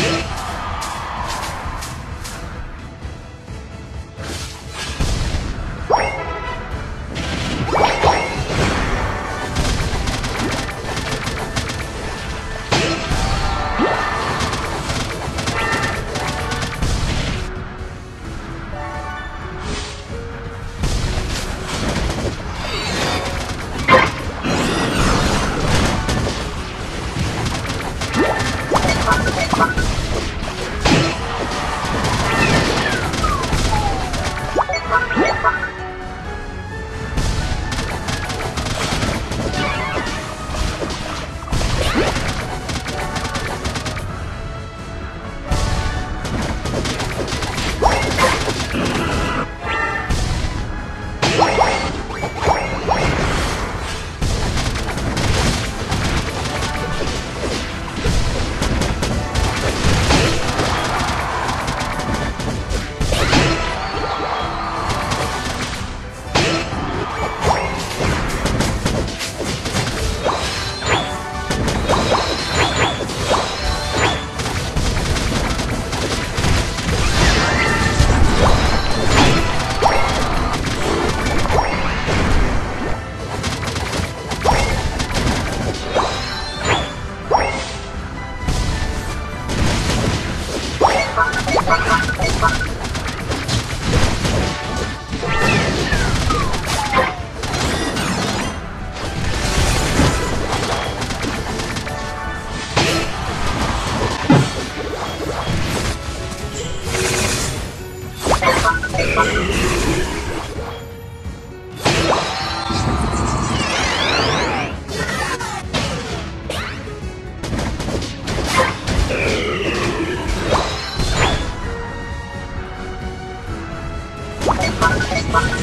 Yeah. Bye.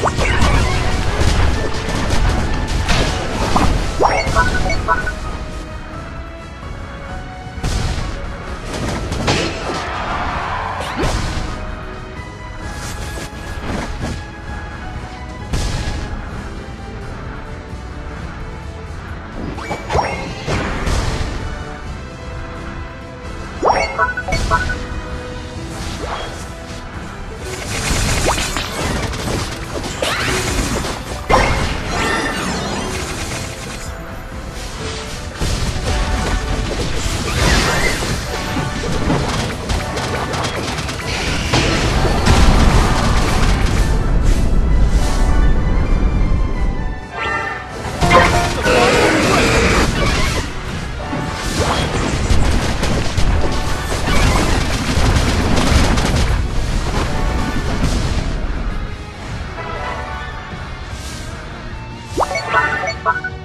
Bye.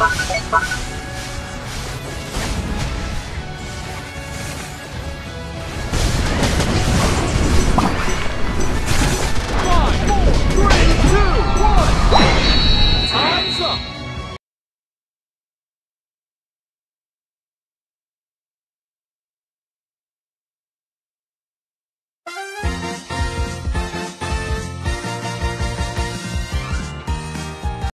バックバッ。